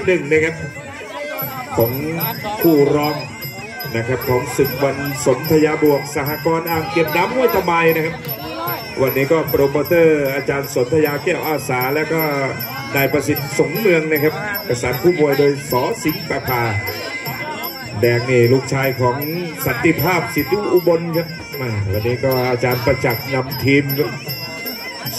ที่หนึ่งนะครับ ของคู่รองนะครับ ของศึกวันสนธยาบวกสหกรณ์อ่างเก็บน้ำห้วยตะไบนะครับ วันนี้ก็โปรโมเตอร์อาจารย์สนธยาแก้วอาสา แล้วก็นายประสิทธิ์สงเมืองนะครับ ประสานผู้มวยโดยสอสิงห์ประภาแดงนี่ลูกชายของสันติภาพสิทธิอุบลครับมาวันนี้ก็อาจารย์ประจักษ์นำทีมครับ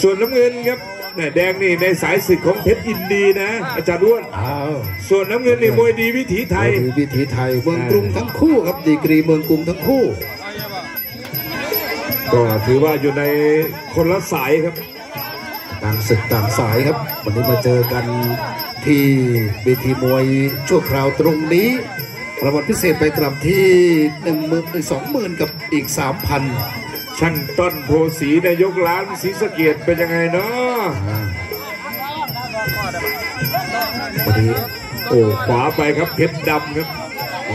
ส่วนน้ำเงินครับ แม่แดงนี่ในสายศึกของเพชรยินดีนะ อาจารย์ด้วนอ้าวส่วนน้ำเงินนี่มวยดีวิถีไทยถือวิถีไทยเมืองกรุงทั้งคู่ครับดีกรีเมืองกรุงทั้งคู่ ก็ถือว่าอยู่ในคนละสายครับ ต่างศึกต่างสายครับ วันนี้มาเจอกันที่เวทีมวยชั่วคราวตรงนี้รางวัลพิเศษไปกลับที่หนึ่งหมื่นสองหมื่นกับอีกสามพันช่างต้นโพสีนายกร้านศรีสะเกียดเป็นยังไงเนาะ วันนี้โอ้ขวาไปครับเพชรดำครับ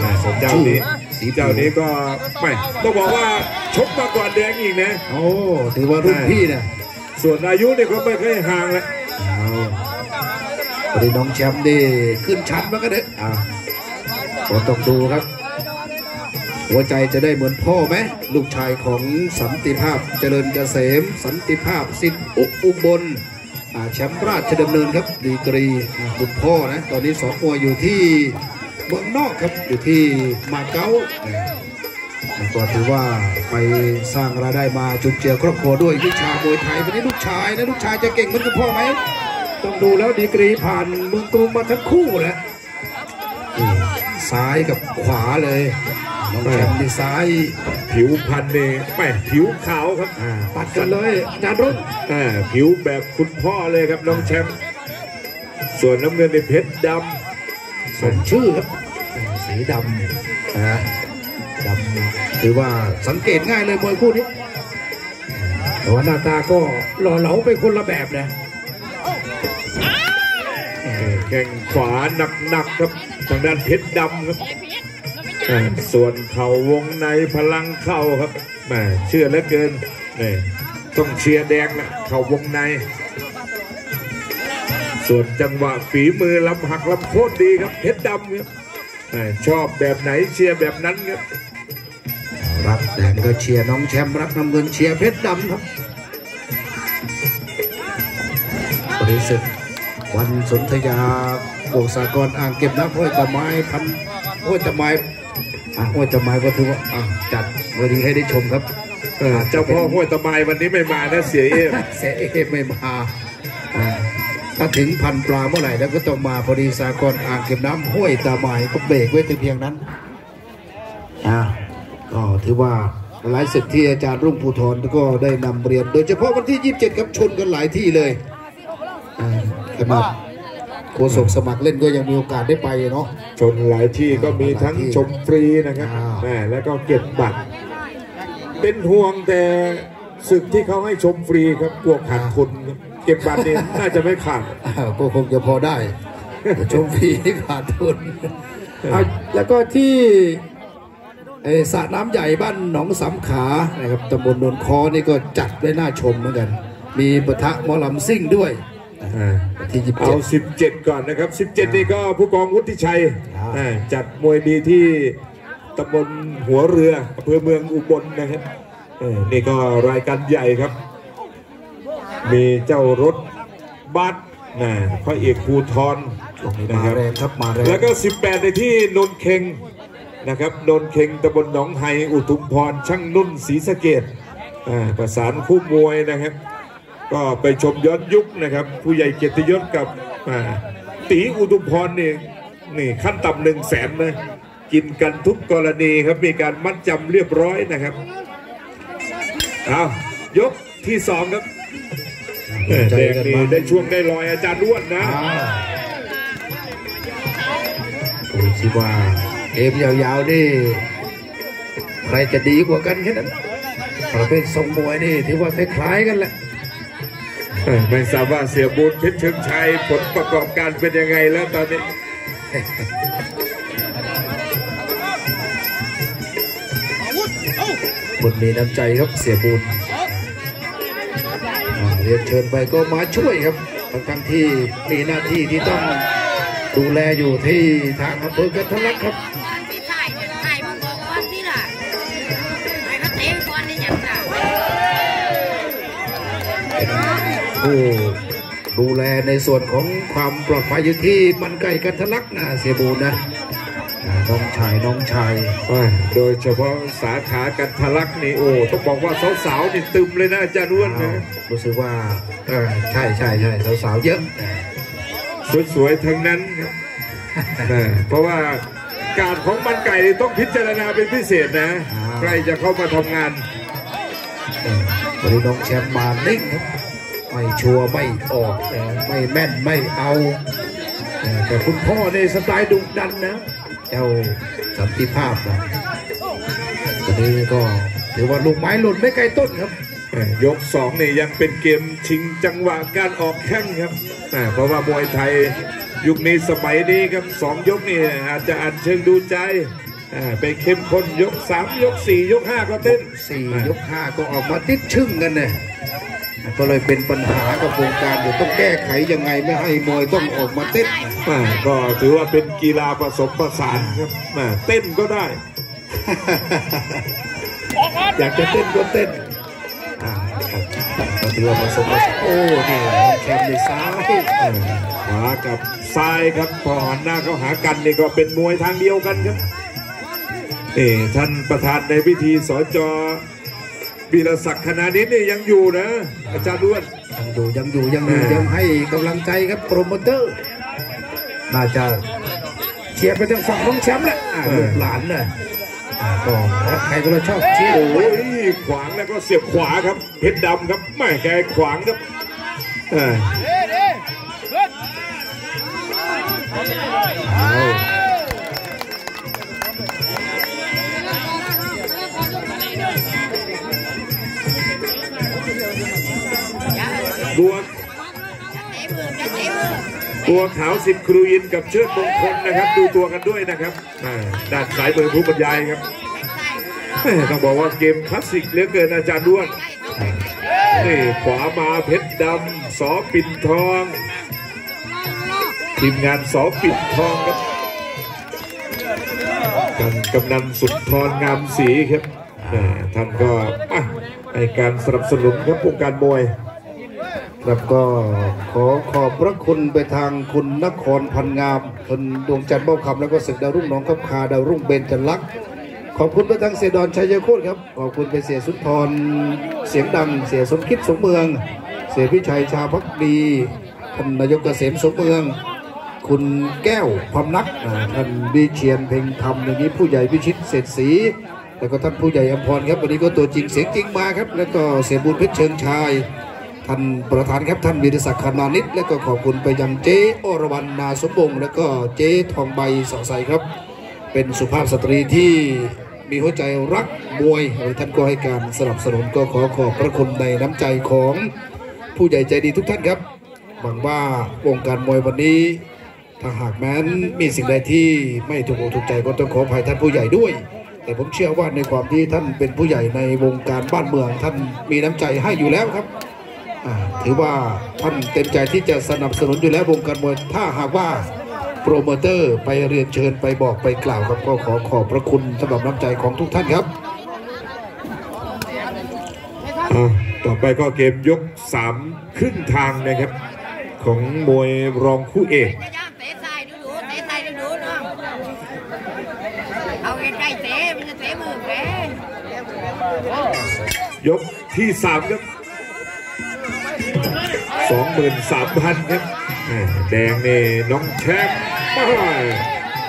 แม่เจ้านี้สีผิวเจ้านี้ก็ไม่ต้องบอกว่าชกมาก่อนแดงอีกนะโอ้ถือว่ารุ่นพี่นะส่วนอายุเนี่ยก็ไม่ค่อยห่างแล้วเอาวันนี้น้องแชมป์นี่ขึ้นชั้นมาก็เด้ออ่าก็ต้องดูครับ หัวใจจะได้เหมือนพ่อไหมลูกชายของสันติภาพเจริญเกษม สันติภาพสิทธิอุอุบลแชมป์ราชดำเนินครับดีกรีอ่าคุณพ่อนะตอนนี้สองตัวอยู่ที่เมืองนอกครับอยู่ที่มาเก๊านะแล้วก็ถือว่าไปสร้างรายได้มาจุนเจือครอบครัวด้วยวิชามวยไทยวันนี้ลูกชายนะลูกชายจะเก่งเหมือนคุณพ่อไหมต้องดูแล้วดีกรีผ่านเมืองกรุงมาทั้งคู่แหละซ้ายกับขวาเลย น้องแชมป์นี่ซ้าย ผิวพันธุ์เนี่ยไม่ผิวขาวครับอ่าปัดกันเลยอาจารย์รุ่งอ่าผิวแบบคุณพ่อเลยครับน้องแชมป์ส่วนน้ำเงินในเพชรดสมชื่อครับอ่าสีดำนะดำถือว่าสังเกตง่ายเลยมวยคู่นี้แต่ว่าหน้าตาก็หล่อเหลาไปคนละแบบนะำแข้งขวาหนักๆครับทางด้านเพชรดำครับอ่า ส่วนเข่าวงในพลังเข้าครับแหมเชื่อเหลือเกินนี่ต้องเชียร์แดงนะเข่าวงใน ส่วนจังหวะฝีมือลำหักลำโคตรดีครับเพชรดำครับชอบแบบไหนเชียร์แบบนั้นครับรับแดงก็เชียร์น้องแชมป์รับน้ำเงินเชียร์เพชรดำครับบริสุทธิ์วันสนธยาโกสากรอ่างเก็บน้ำห้วยตะไม้พันห้วยตะไม้ ห้วยตะไม้ก็ถือว่าอะจัดวันนี้ให้ได้ชมครับเออเจ้าพ่อห้วยตะไบวันนี้ไม่มานะเสียเอฟเสียเอฟไม่มาอ่าถ้าถึงพันปลาเมื่อไหร่แล้วก็ต้องมาพอดีสากรอ่างเก็บน้ำห้วยตาไม้ก็เบรกไว้แต่เพียงนั้นอ่าก็ถือว่าหลายศึกที่อาจารย์รุ่งภูธรก็ได้นำเรียน โดยเฉพาะวันที่ 27 ครับชนกันหลายที่เลยอ่าขนาด โฆษกสมัครเล่นก็ยังมีโอกาสได้ไปเนาะชนหลายที่ก็มีทั้งหลายที่ชมฟรีนะครับอ่าแหม่แล้วก็เก็บบัตร เป็นห่วงแต่ศึกที่เขาให้ชมฟรีครับพวกขาดทุนครับเก็บบัตรเนี่ยน่าจะไม่ขาดอ่าก็คงจะพอได้แต่ชมฟรีนี่ขาดทุนอะแล้วก็ที่เอ่อสระน้ำใหญ่บ้านหนองสำขานะครับตำบลนนคอนี่ก็จัดไว้น่าชมเหมือนกัน มีปะทะหมอลำซิ่งด้วย อ่าวันที่เอา27 17 ก่อนนะครับ 17 นี่ก็ผู้กองวุฒิชัยอ่าอ่าจัดมวยดีที่ตำบลหัวเรืออำเภอเมืองอุบลนะครับเออนี่ก็รายการใหญ่ครับ มีเจ้ารถบัสนะพระเอกภูทรช่วงนี้นะมาครับ แรงครับมาแรง แล้วก็ 18 ในที่นนเคงนะครับนนเคงตำบลหนองไฮอุทุมพรช่างนุ่นศรีสะเกดอ่าประสานคู่มวยนะครับ ก็ไปชมย้อนยุคนะครับ ผู้ใหญ่เกียรติยศกับตีอุทุพรนี่นี่ขั้นต่ำหนึ่งแสนนะกินกันทุกกรณีครับมีการมัดจำเรียบร้อยนะครับเอายกที่สองครับเออแดงนี่ได้ช่วงได้รอยอาจารย์ด้วนนะอ่าดูสิว่าเกมยาวๆนี่ใครจะดีกว่ากันแค่นั้นประเภททรงมวยนี่ถือว่าคล้ายๆกันแหละ ไม่ทราบว่าเสียบูญเพชรเชิงชัยผลประกอบการเป็นยังไงแล้วตอนนี้คนมีน้ำใจครับเสียบุญอ่าเรียนเชิญไปก็มาช่วยครับทั้งๆที่มีหน้าที่ที่ต้องดูแลอยู่ที่ทางอำเภอกันทะลักครับ ผู้ดูแลในส่วนของความปลอดภัยอยู่ที่มันไก่กันทะลักนะเสียบูนะอ่าน้องชายน้องชายอ่าโดยเฉพาะสาขากันทะลักนี่โอ้ต้องบอกว่าสาวๆนี่ตึมเลยนะอาจารย์อ้วนนะรู้สึกว่าเออใช่ใช่ใช่สาวๆเยอะสวยๆทั้งนั้นครับนะเพราะว่าการของมันไก่นี่ต้องพิจารณาเป็นพิเศษนะ ใครจะเข้ามาทำงานเออวันนี้น้องแชมป์มานิ่งครับ ไม่ชัวร์ไม่ออกไม่แม่นไม่เอาแต่คุณพ่อในสไตล์ดุดันนะ เจ้าสันติภาพนะวันนี้ก็ถือว่าลูกไม้หล่นไม่ไกลต้นครับ ยกสองนี่ยังเป็นเกมชิงจังหวะการออกแข้งครับเพราะว่ามวยไทยยุคนี้สมัยนี้ครับสองยกนี่อาจจะอันเชิงดูใจไปเข้มข้นยกสามยกสี่ยกห้าก็เต้นสี่ยกห้าก็ออกมาติดชึ่งกันนะ ก็เลยเป็นปัญหากับวงการเดี๋ยวต้องแก้ไขยังไงไม่ให้มวยต้องออกมาเต้นอ่าก็ถือว่าเป็นกีฬาผสมผสานครับอ่าเต้นก็ได้ อยากจะเต้นก็เต้นอ่าครับก็ถือว่าผสมผสานโอ้นี่น้องแชมป์ในซ้ายเออขวากับซ้ายครับพอหันหน้าเข้าหากันนี่ก็เป็นมวยทางเดียวกันครับนี่ท่านประธานในพิธีสจ บีรศักดิ์คณานิดนี่ยังอยู่นะ อาจารย์ด้วนยังอยู่ยังอยู่ยังอยู่ยังให้กำลังใจครับโปรโมเตอร์น่าจะเชียร์ไปทางฝั่งน้องแชมป์แหละอ่าลูกหลานน่ะอ่าก็รักใครก็เราชอบเชียร์โอ้ยขวางแล้วก็เสียบขวาครับเพชรดำครับแม่แกขวางครับเออเอา บัวตัวขาวสิบครูยินกับเชิดมงคลนะครับ ดูตัวกันด้วยนะครับอ่าด้านสายมือผู้บรรยายครับต้องบอกว่าเกมคลาสสิกเหลือเกินอาจารย์ด้วนนี่ขวามาเพชรดำสอปิ่นทอง ทีมงานสอปิ่นทองครับท่านกำนันสุนทรงามศรีครับท่านก็ให้การสนับสนุนครับวงการมวย ครับก็ขอขอบพระคุณไปทางคุณนครพันงามคุณดวงจันทร์เบ้าคำแล้วก็ศึกดาวรุ่งหน้องคับคาดาวรุ่งเบญจลักษณ์ขอบคุณไปทางเสียดอนชัยโคตรครับขอบคุณไปเสียสุนทรเสียงดังเสียสมคิดสมเมือง เสียพิชัยชาพักดีท่านนายกเกษมสมเมือง คุณแก้วพำนักท่านวิเชียนเพ่งธรรมอย่างนี้ผู้ใหญ่พิชิตเศรษฐีแล้วก็ท่านผู้ใหญ่อมพรครับวันนี้ก็ตัวจริงเสียงจริงมาครับ แล้วก็เสียบุญเพชรเชิงชาย ท่านประธานครับท่านวีรศักดิ์คณานิตและก็ขอบคุณไปยังเจ๊อรวรรณนาสมบงและก็เจ๊ทองใบสอใสครับ เป็นสุภาพสตรีที่มีหัวใจรักมวยท่านก็ให้การสนับสนุนก็ขอขอบพระคุณในน้ำใจของผู้ใหญ่ใจดีทุกท่านครับหวังว่าวงการมวยวันนี้ถ้าหากแม้นมีสิ่งใดที่ไม่ถูกอกถูกใจก็ต้องขออภัยท่านผู้ใหญ่ด้วย แต่ผมเชื่อว่าในความที่ท่านเป็นผู้ใหญ่ในวงการบ้านเมืองท่านมีน้ำใจให้อยู่แล้วครับ ถือว่าท่านเต็มใจที่จะสนับสนุนอยู่แล้ววงการมวยถ้าหากว่าโปรโมเตอร์ไปเรียนเชิญไปบอกไปกล่าวครับก็ขอขอบพระคุณสำหรับน้ำใจของทุกท่านครับอะต่อไปก็เกมยกสามครึ่งทางนะครับ ของมวยรองคู่เอกพยายามเตะซ้ายดูดูเตะซ้ายดูดูเนาะเอาใกล้ๆเตะมันจะเตะมือแกยกที่สามครับ สองหมื่นสามพันครับ แดงนี่น้องแชมป์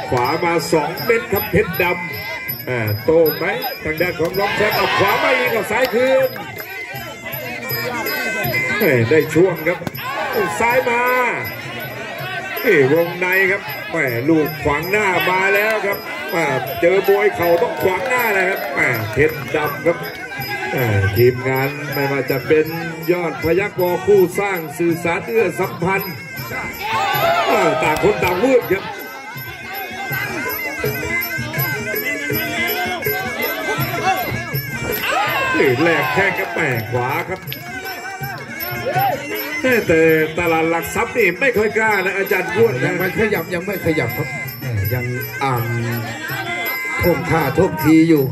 ขวามาสองเม็ดครับเพชรดำโตไหมทางด้านของน้องแชมป์เอาขวามาอีกกับซ้ายคืนได้ช่วงครับ ซ้ายมานี่วงในครับแหมลูกขวางหน้ามาแล้วครับเจอบวยเข่าต้องขวางหน้านะครับเพชรดำครับ ทีมงานไม่ว่าจะเป็นยอดพยักวอคู่สร้างสื่อสารเอื้อสัมพันธ์อ่าต่างคนต่างมืดครับนี่แหลกแข้งกับแปะขวาครับแต่แต่ตลาดหลักทรัพย์นี่ไม่ค่อยกล้านะอาจารย์พ้วนยันะงไม่ขยับยังไม่ขยับครับเอ่อยังอ่านท่วงท่าท่วงทีอยู่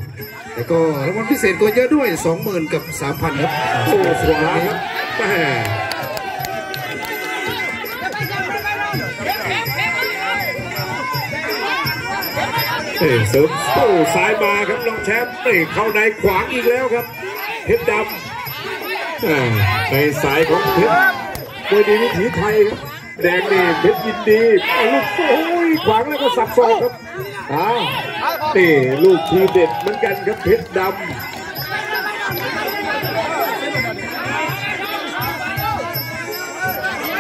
แต่ก็รางวัลพิเศษก็เยอะด้วย 20,000 กับ 3,000 ครับโอ้ขวาครับแม่เอ้เสริมโอ้ซ้ายมาครับรองแชมป์นี่เข้าในขวางอีกแล้วครับเพชรดำในสายของเพชรมวยดีวิถีไทยครับแดงนี่เพชรยินดีลูกโอ้ยขวางแล้วก็สับสอกครับอ้าว นี่ลูกทีเด็ดเหมือนกันครับเพชรดำ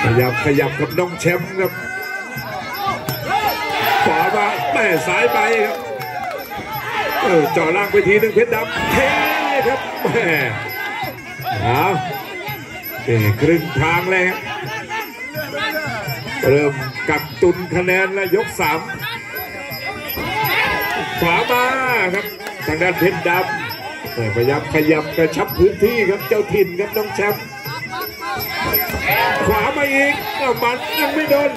ขยับขยับกับน้องแชมป์ครับขวามาแม่สายไปครับเออจ่อล่างไปทีหนึ่งเพชรดำเทครับแม่เอาเอ้ครึ่งทางเลยครับเริ่มกักตุนคะแนนและยกสาม ขวามาครับทางด้านเพชรดำพยายามขยับกระชับพื้นที่ครับเจ้าถิ่นครับน้องแชมป์ขวามาอีกอ้ามันยังไม่โดน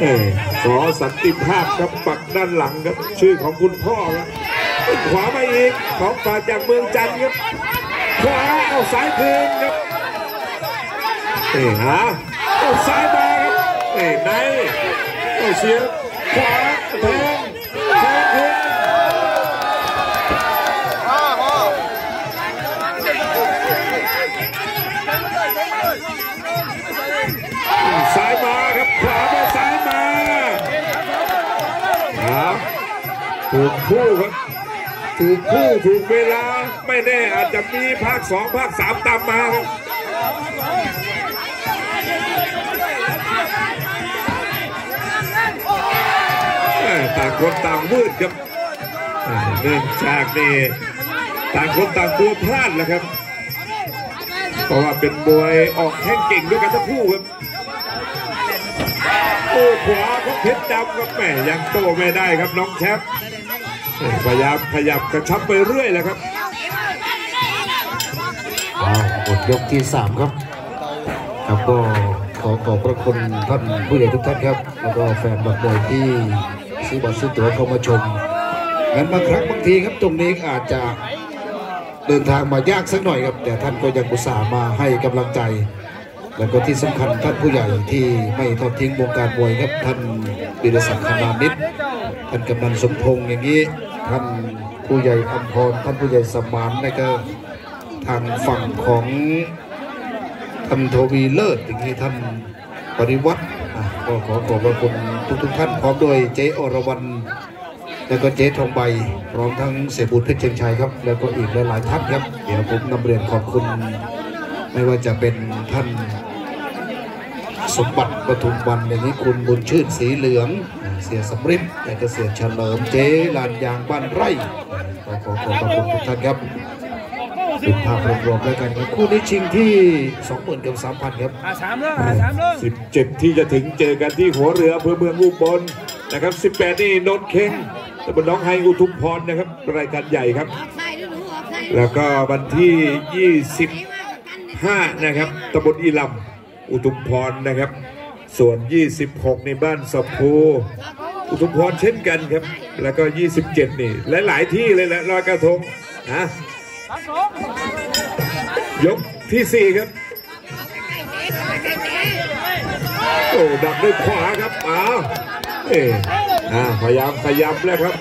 เอ้ยขอสันติภาพครับปักด้านหลังครับชื่อของคุณพ่อครับขวามาอีกของฝาจากเมืองจันทร์ครับขวาเอาซ้ายคืนครับเอ้ยหาเอาซ้ายมาครับเอ้ยในเอาเสียขวาแทง ถูกคู่ครับถูกคู่ถูกเวลาไม่แน่อาจจะมีภาคสองภาคสามตามมาครับต่างคนต่างวืดครับเนื่องจากนี่ต่างคนต่างกลัวพลาดแหละครับ เพราะว่าเป็นมวยออกแข้งเก่งด้วยกันทั้งคู่ครับโอ้ขวาของเพชรดำครับแม่ยังโตไม่ได้ครับน้องแชมป์ พยายามขยับกระชับไปเรื่อยแหละครับอ้าวหมดยกที่3ครับ ครับก็ขอขอบพระคุณท่านผู้ใหญ่ทุกท่านครับ แล้วก็แฟนบัตรมวยที่ซื้อบัตรซื้อตั๋วเข้ามาชมงั้นบางครั้งบางทีครับตรงนี้อาจจะเดินทางมายากสักหน่อยครับ แต่ท่านก็ยังอุตส่าห์มาให้กำลังใจ แล้วก็ที่สำคัญท่านผู้ใหญ่ที่ไม่ทอดทิ้งวงการมวยครับท่านบิรศักดิ์คณานิตท่านกำนันสมพงษ์อย่างนี้ ท่านผู้ใหญ่อัมพรท่านผู้ใหญ่สมานแล้วก็ทางฝั่งของท่านทวีเลิศอย่างนี้ท่านปริวัติก็ขอขอบพระคุณทุกทุกท่านพร้อมด้วยเจ๊อรวรรณแล้วก็เจ๊ทองใบพร้อมทั้งเสบุตรเพชรเชียงชัยครับ แล้วก็อีกหลายๆท่านครับ เดี๋ยวผมนำเรียนขอบคุณ ไม่ว่าจะเป็นท่าน สมบัติปทุมวันอย่างนี้คุณบุญชื่นสีเหลือง เสียสำริดและก็เสียเฉลิมเจ๊ลานยางบ้านไร่ขอขอขอบพระคุณทุกท่านครับเป็นภาพรวมๆแล้วกันครับคู่นี้ชิงที่20,000กับ3,000ครับอ่าสามเรื่องอ่าสามเรื่อง17ที่จะถึงเจอกันที่หัวเรืออำเภอเมืองอุบลนะครับ18นี่นนท์เค็งตำบลหน้องไฮอุทุมพรนะครับรายการใหญ่ครับออกไส้ด้วยหนูออกไส้แล้วก็วันที่25นะครับตำบลอีลำ อุทุมพรนะครับ ส่วน 26 ในบ้านสะพูอุทุมพรเช่นกันครับ แล้วก็ 27 นี่และหลายที่เลยแหละลอยกระทงนะยกที่ 4 ครับโอ้ดักด้วยขวาครับอ้าวเอ๊ะอ่าพยายามขยับแล้วครับ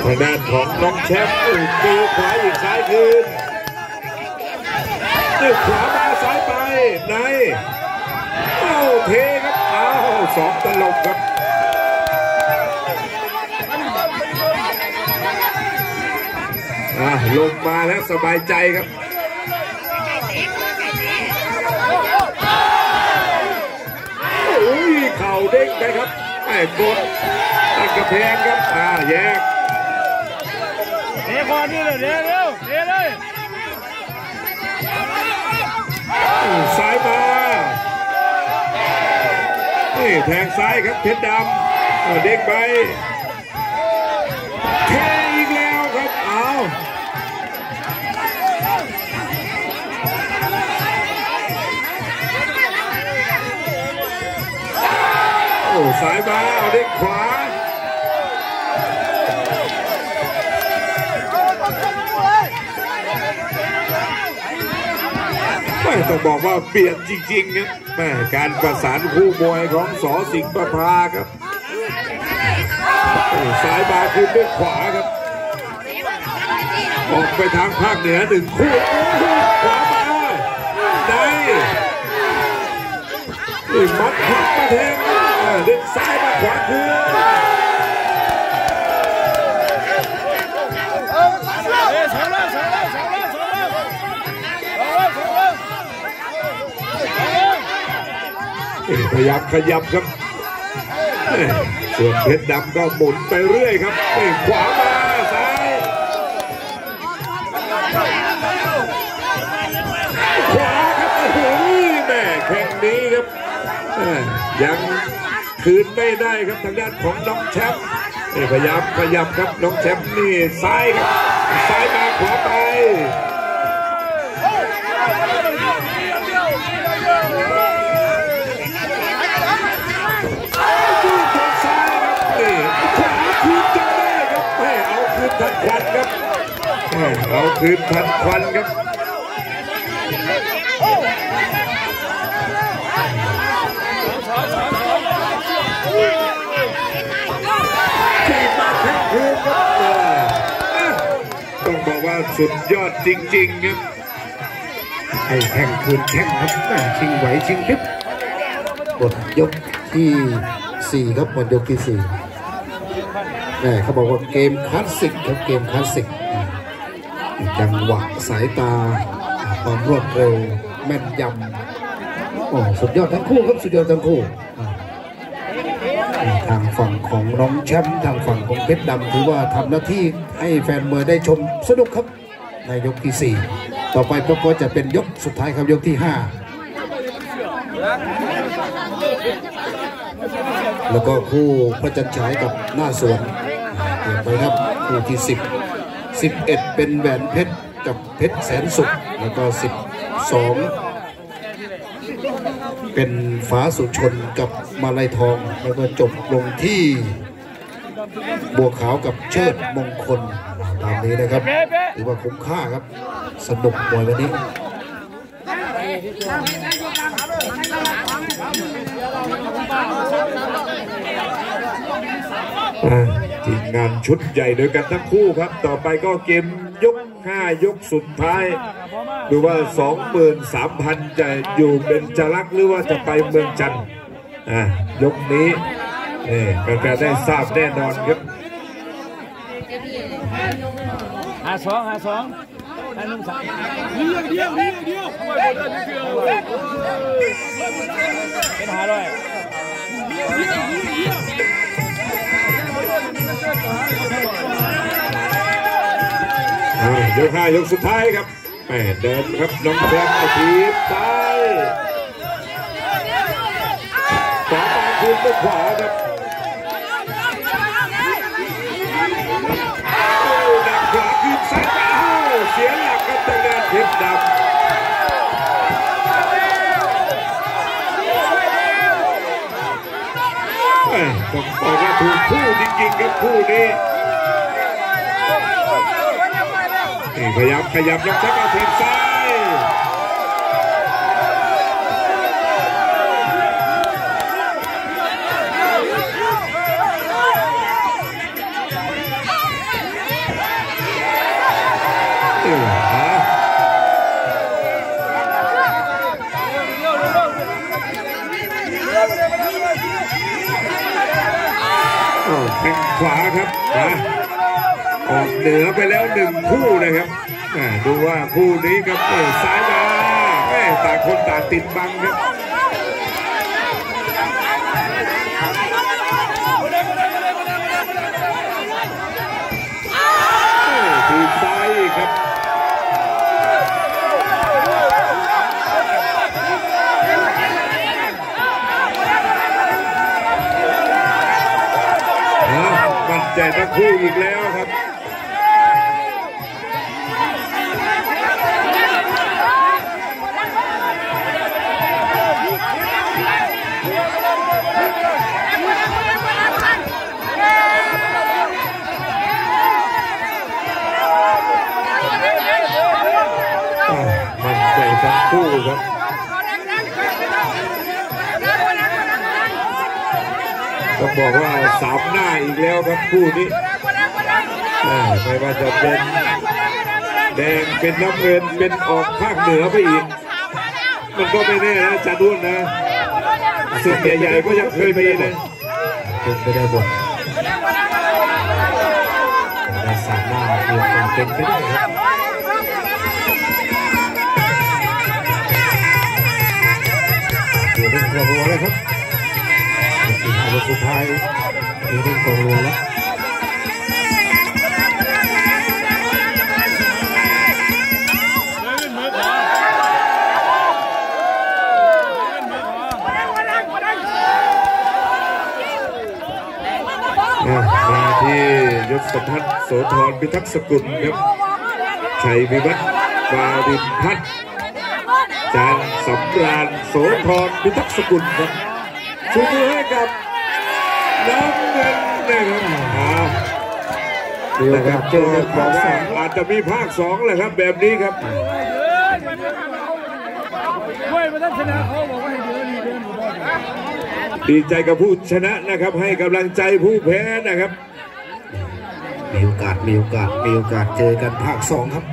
ทางด้านของน้องแชมป์ตีขวาอีกซ้ายคืนตีขวามา เอ้าเทครับอ้าวสองตลบครับอ่าลงมาแล้วสบายใจครับโอ้ยเข่าเด้งไปครับไอ้กดตั้งกระแพงครับอ่าแยกเดี๋ยวก่อนนี่เลยเดี๋ยวเร็วเดี๋ยวเลย แทงซ้ายครับเพชรดำเด้งไปแทงอีกแล้วครับเอาโอ้สายมาเอาเด้งขวา ต้องบอกว่าเปลี่ยนจริงๆครับแม่การประสานคู่มวยของสอสิงห์ประภาครับสายมาคืนด้วยขวาครับ ออกไปทางภาคเหนือหนึ่งคู่ขวามาได้นี่มัดหักมาแทงเด็นซ้ายมาขวาคืน พยายามขยับครับส่วนเพชรดำก็หมุนไปเรื่อยครับนี่ขวามาซ้ายขวาครับโอ้โหแม่แข่งนี้ครับยังคืนไม่ได้ครับทางด้านของน้องแชมป์พยายามขยับครับน้องแชมป์นี่ซ้ายครับซ้ายมาขวาไป คืนทันควันครับทีมมาแข่งคืนครับเอออะต้องบอกว่าสุดยอดจริงๆครับให้แข่งคืนแข่งครับแม่ชิงไหวชิงพริบหมดยกที่สี่ครับหมดยกที่สี่แม่เขาบอกว่าเกมคลาสสิกครับเกมคลาสสิกอืม จังหวะสายตาความรวดเร็วแม่นยำโอ้สุดยอดทั้งคู่ครับสุดยอดทั้งคู่อ่าทางฝั่งของน้องแชมป์ทางฝั่งของเพชรดำถือว่าทำหน้าที่ให้แฟนมวยได้ชมสนุกครับในยกที่ 4 ต่อไปพวกก็จะเป็นยกสุดท้ายครับยกที่ 5 แล้วก็คู่พระจันทร์ฉายกับหน้าสวนเปลี่ยนไปครับคู่ที่ 10 11 เป็นแหวนเพชรกับเพชรแสนสุข แล้วก็ 12 เป็นฟ้าสุชนกับมาลัยทอง แล้วก็จบลงที่บัวขาวกับเชิดมงคลตามนี้นะครับถือว่าคุ้มค่าครับสนุกมวยวันนี้อ่า งานชุดใหญ่โดยกันทั้งคู่ครับ ต่อไปก็เกมยก 5 ยกสุดท้ายดูว่า 23,000 จะอยู่เป็นจรักษ์หรือว่าจะไปเมืองจันทร์อ่ายกนี้นี่ก็จะได้ทราบแน่นอนครับหาสองหาสองหาหนึ่งสามเดียวเดียวเดียวเดียวเป็นหาร้อยอ่าย ยก5ยกสุดท้ายครับแหม่เดินครับน้องแชมป์อทีพซ้ายขวามาคืนด้วยขวาครับโอ้ดักขวาคืนซ้ายโอ้เสียหลักครับทางด้านเพชรดำแหม่ต้องบอกว่าถูกคู่จริงๆครับคู่นี้ พยายามขยับยังชักเอาทีมซ้าย เหนือไปแล้วหนึ่งคู่นะครับดูว่าคู่นี้ครับเอ้ยซ้ายมาแม่ต่างคนต่างติดบังครับทีมซ้ายครับมั่นใจทั้งคู่อีกแล้ว บต้องบอกว่าสามหน้าอีกแล้วครับคู่นี้อ่าไม่ว่าจะเป็นแดงเป็นน้ำเงินเป็นออกภาคเหนือไปอีก มันก็ไม่แน่นะจันนุ่นนะศึกใหญ่ๆก็ยังเคยมีเลยเป็นไปได้หมดในสามหน้าเรียกว่าเป็นไปได้ครับเดี๋ยวเรื่องกองรัวแล้วครับ อีกห้าวันสุดท้ายเดี๋ยวเรื่องกองรัวแล้วมาที่ยศพัฒน์โสธรพิทักษ์สกุลครับชัยวิวัฒน์วารินพัฒน์จานสำราญโสธรพิทักษ์สกุลครับชูมือให้กับ น้ำเงินนะครับอ่าเดียวนะครับเจอก็กันบภาอกคสว่าองอาจจะมีภาคสองแหละครับ แบบนี้ครับเว้ยมาตั้งชนะเขาบอกว่าให้เดินเดินหมู่บ้านดีใจกับผู้ชนะนะครับ ให้กำลังใจผู้แพ้นะครับ มีโอกาสมีโอกาสมีโอกาสเจอกันภาคสองครับ